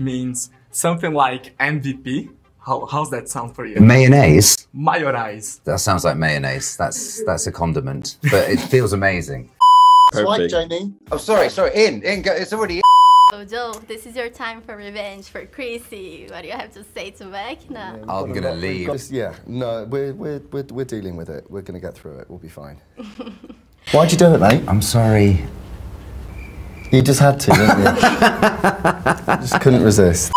which means something like MVP. How, how's that sound for you? Mayonnaise. Mayonnaise. That sounds like mayonnaise. That's that's a condiment, but it feels amazing. Swipe, Jamie. Oh, sorry, sorry. In, in. Go, it's already. So Joe, this is your time for revenge for Chrissy. What do you have to say to Vecna? I'm gonna leave. Just- yeah, no, we're, we're, we're, we're dealing with it. We're going to get through it. We'll be fine. Why'd you do it, mate? I'm sorry. You just had to, didn't you? just couldn't resist.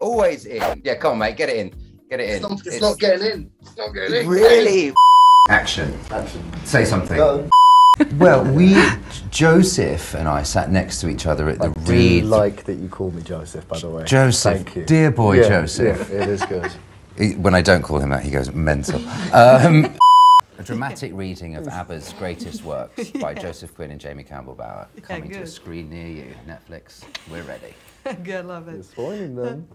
Always in. Yeah, come on, mate. Get it in. Get it in. It's, not, it's not getting in. It's not getting in. Really? Action. Action. Say something. Go. Well, we, Joseph and I sat next to each other at the Do Reed. like that you call me Joseph, by the way. Joseph, Thank you. dear boy Yeah, Joseph. Yeah, it is good. When I don't call him that, he goes mental. Um, a dramatic reading of ABBA's greatest works by Joseph Quinn and Jamie Campbell Bower coming to a screen near you. Netflix, we're ready. Good, love it. Spoiling them.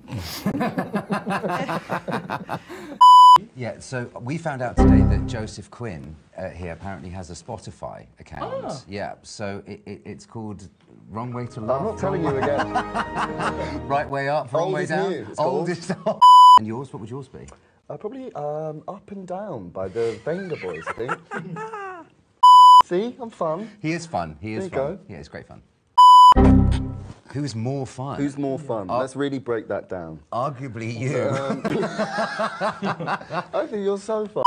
Yeah, so we found out today that Joseph Quinn uh, here apparently has a Spotify account. Ah. Yeah, so it, it, it's called Wrong Way to Love. I'm not telling you again. Right way up, wrong Old way down. new, it's Old is And yours, what would yours be? Uh, probably um, Up and Down by the Vengaboys, I think. See, I'm fun. He is fun. He is There you fun. go. Yeah, it's great fun. Who's more fun? Who's more fun? Let's really break that down. Arguably you. I think you're so fun.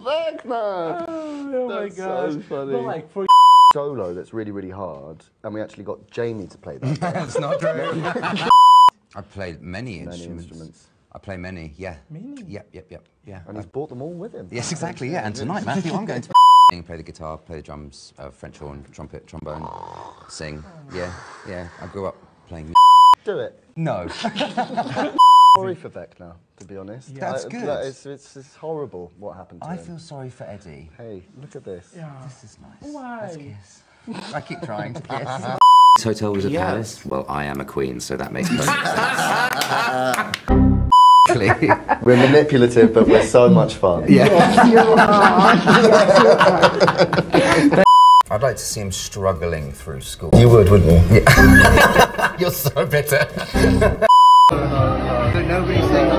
Vecna! Oh my That's so funny. But like for Solo that's really, really hard, and we actually got Jamie to play that. That's not true. I've played many Many instruments. instruments. I play many, yeah. Many? Yep, yep, yep, yeah. And he's brought them all with him. Yes, exactly, yeah. And tonight, Matthew, I'm going to play the guitar, play the drums, uh, French horn, trumpet, trombone, sing. Yeah, yeah. I grew up playing. Do it. No. Sorry for Vecna, to be honest. That's good. that- It's, it's, it's horrible what happened to I him. feel sorry for Eddie. Hey, look at this. yeah. This is nice. Why? Let's kiss. I keep trying to kiss. This hotel was a palace. Well, I am a queen, so that makes perfect sense. We're manipulative, but we're so much fun. Yeah. I'd like to see him struggling through school. You would, wouldn't you? Yeah. You're so bitter. but nobody's saying